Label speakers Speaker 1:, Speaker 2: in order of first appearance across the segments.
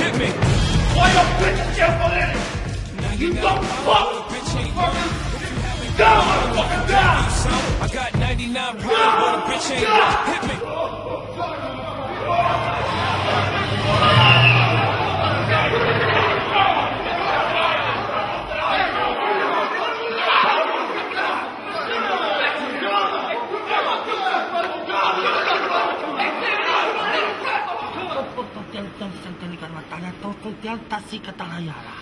Speaker 1: Hit me.
Speaker 2: Why your bitch jump on it? You dumb fuck! Down, motherfucker, down!
Speaker 1: I got 99 rounds, but a bitch ain't. Hit me.
Speaker 3: ta na tanya to to ti ang tasi
Speaker 2: ka tangayara.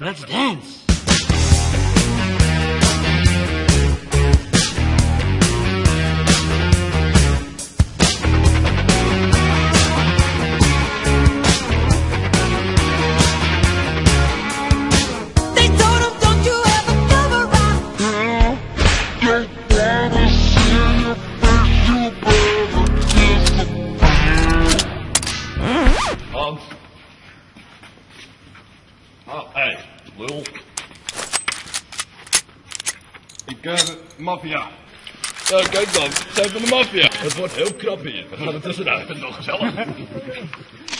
Speaker 2: Let's dance! yeah, Eh, maffia. Ja, kijk dan, zijn van de maffia. Het wordt heel krap hier. We gaan er tussenuit, het is wel gezellig.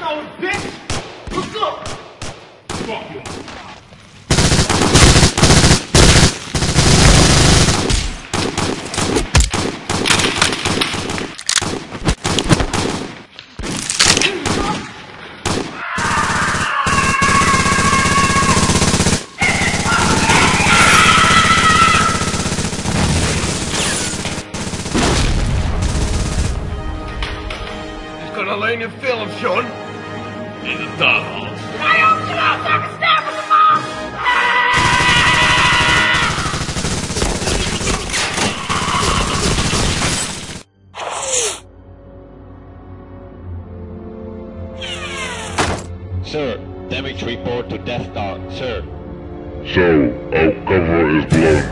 Speaker 2: son of bitch! Look up! Fuck you. Elaine and Philip, Sean. Gustavo. I hope you all suck a Stop with the bomb!
Speaker 4: Sir, damage report to Death Star, sir.
Speaker 5: So, our cover is blown.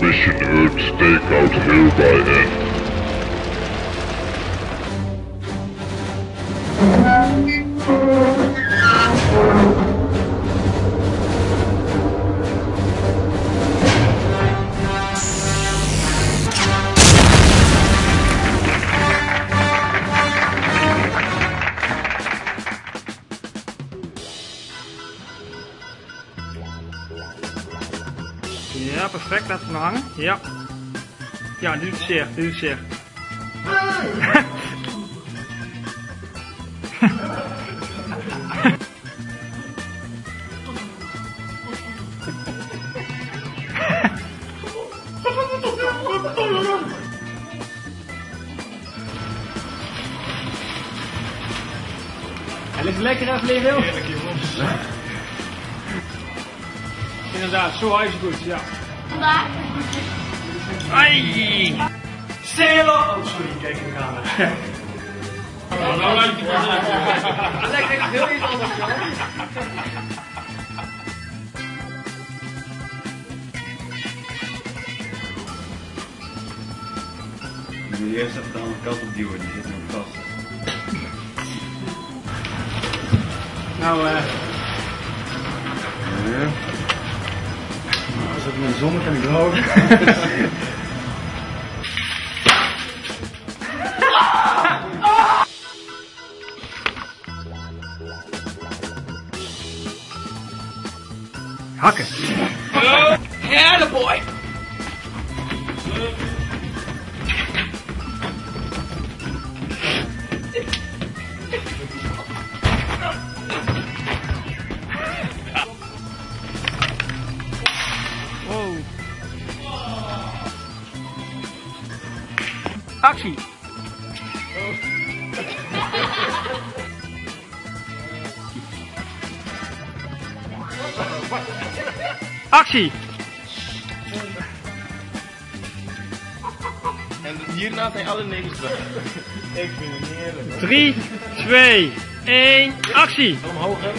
Speaker 5: Mission urged stakeout hereby end.
Speaker 6: Perfect. Laat het maar hangen. Ja. Ja, nu het zeer. Nu het zeer. Hij ligt lekker.
Speaker 2: Heerlijk, jongens.
Speaker 6: Inderdaad, zo is goed, ja.
Speaker 3: Vandaag.
Speaker 6: Ai! Sailor! Oh, sorry, kijk in de camera.
Speaker 2: Oh, nou je het wel
Speaker 6: lijkt echt heel iets anders, joh.
Speaker 7: Nu eerst even de andere kant op duwen, die zit nog vast.
Speaker 6: Nou, eh.
Speaker 7: Ja. Het mijn zon kan ik.
Speaker 6: Actie. Actie.
Speaker 8: En hierna zijn alle negers weg.
Speaker 7: Ik vind het niet eerlijk.
Speaker 6: 3, 2, 1, actie.
Speaker 8: Omhoog en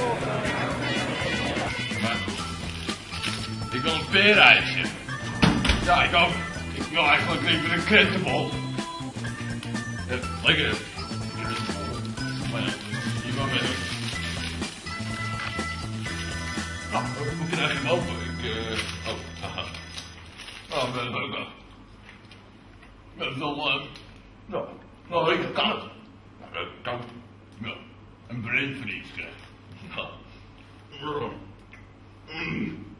Speaker 2: Ik wil een peerijsje. Ja, ik ook. Ik wil eigenlijk liever een krentenbol. Het lekker. Maar ja, je mag mee. Nou, moet? Ik, uh, oh, haha. Nou, ben ik ook wel. Ben ik wel, uh, nou, nou, ik kan het. Kan. Ja, een brain freeze krijg. Mm.